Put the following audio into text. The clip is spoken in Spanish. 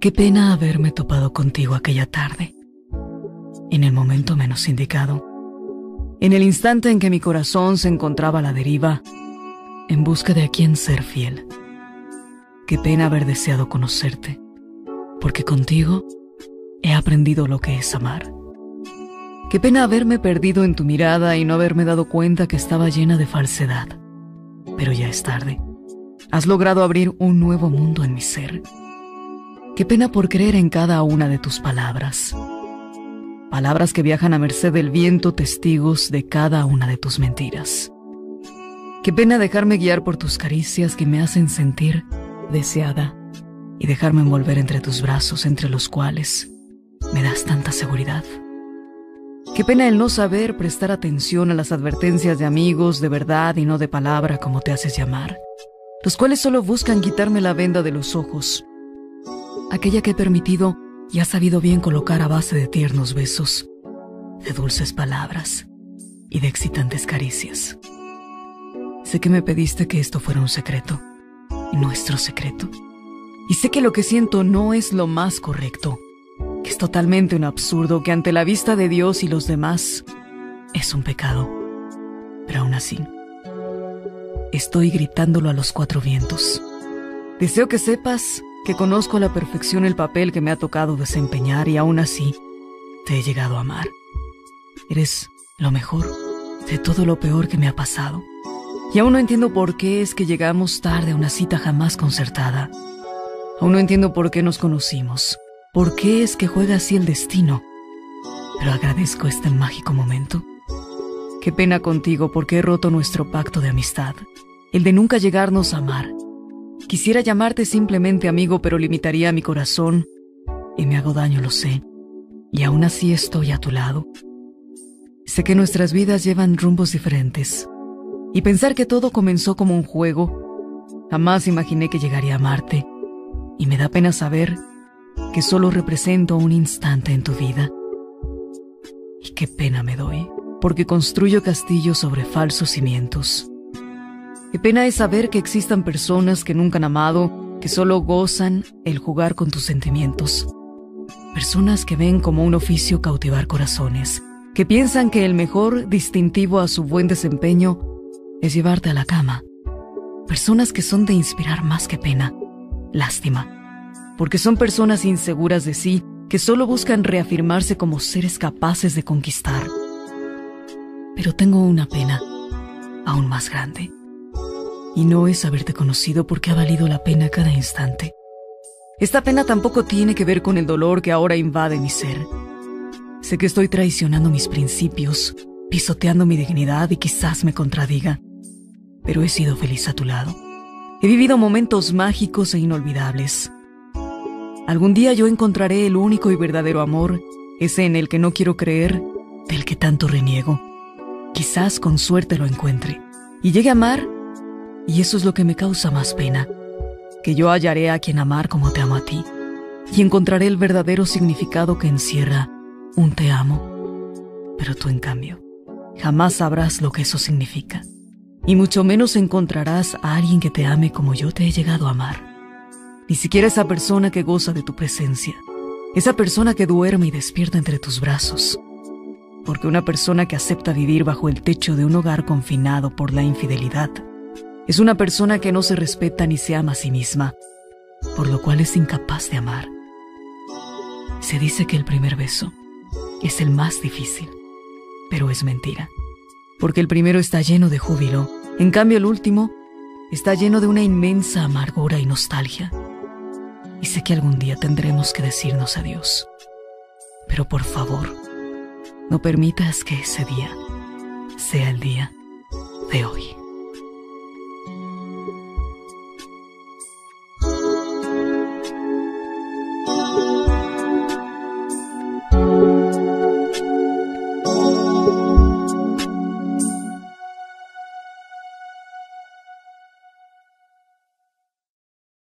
Qué pena haberme topado contigo aquella tarde, en el momento menos indicado, en el instante en que mi corazón se encontraba a la deriva, en busca de a quien ser fiel. Qué pena haber deseado conocerte, porque contigo he aprendido lo que es amar. Qué pena haberme perdido en tu mirada y no haberme dado cuenta que estaba llena de falsedad. Pero ya es tarde. Has logrado abrir un nuevo mundo en mi ser Qué pena por creer en cada una de tus palabras. Palabras que viajan a merced del viento, testigos de cada una de tus mentiras. Qué pena dejarme guiar por tus caricias que me hacen sentir deseada y dejarme envolver entre tus brazos entre los cuales me das tanta seguridad. Qué pena el no saber prestar atención a las advertencias de amigos de verdad y no de palabra como te haces llamar, los cuales solo buscan quitarme la venda de los ojos aquella que he permitido y ha sabido bien colocar a base de tiernos besos, de dulces palabras y de excitantes caricias. Sé que me pediste que esto fuera un secreto, nuestro secreto. Y sé que lo que siento no es lo más correcto, que es totalmente un absurdo, que ante la vista de Dios y los demás es un pecado. Pero aún así, estoy gritándolo a los cuatro vientos. Deseo que sepas que conozco a la perfección el papel que me ha tocado desempeñar y aún así te he llegado a amar. Eres lo mejor de todo lo peor que me ha pasado. Y aún no entiendo por qué es que llegamos tarde a una cita jamás concertada. Aún no entiendo por qué nos conocimos, por qué es que juega así el destino. Pero agradezco este mágico momento. Qué pena contigo porque he roto nuestro pacto de amistad, el de nunca llegarnos a amar Quisiera llamarte simplemente amigo, pero limitaría mi corazón y me hago daño, lo sé. Y aún así estoy a tu lado. Sé que nuestras vidas llevan rumbos diferentes. Y pensar que todo comenzó como un juego, jamás imaginé que llegaría a amarte. Y me da pena saber que solo represento un instante en tu vida. Y qué pena me doy, porque construyo castillos sobre falsos cimientos. Qué pena es saber que existan personas que nunca han amado, que solo gozan el jugar con tus sentimientos. Personas que ven como un oficio cautivar corazones, que piensan que el mejor distintivo a su buen desempeño es llevarte a la cama. Personas que son de inspirar más que pena, lástima, porque son personas inseguras de sí que solo buscan reafirmarse como seres capaces de conquistar. Pero tengo una pena aún más grande y no es haberte conocido porque ha valido la pena cada instante. Esta pena tampoco tiene que ver con el dolor que ahora invade mi ser. Sé que estoy traicionando mis principios, pisoteando mi dignidad y quizás me contradiga, pero he sido feliz a tu lado. He vivido momentos mágicos e inolvidables. Algún día yo encontraré el único y verdadero amor, ese en el que no quiero creer, del que tanto reniego. Quizás con suerte lo encuentre y llegue a amar y eso es lo que me causa más pena, que yo hallaré a quien amar como te amo a ti, y encontraré el verdadero significado que encierra un te amo. Pero tú, en cambio, jamás sabrás lo que eso significa, y mucho menos encontrarás a alguien que te ame como yo te he llegado a amar. Ni siquiera esa persona que goza de tu presencia, esa persona que duerme y despierta entre tus brazos. Porque una persona que acepta vivir bajo el techo de un hogar confinado por la infidelidad, es una persona que no se respeta ni se ama a sí misma, por lo cual es incapaz de amar. Se dice que el primer beso es el más difícil, pero es mentira, porque el primero está lleno de júbilo, en cambio el último está lleno de una inmensa amargura y nostalgia. Y sé que algún día tendremos que decirnos adiós. Pero por favor, no permitas que ese día sea el día de hoy.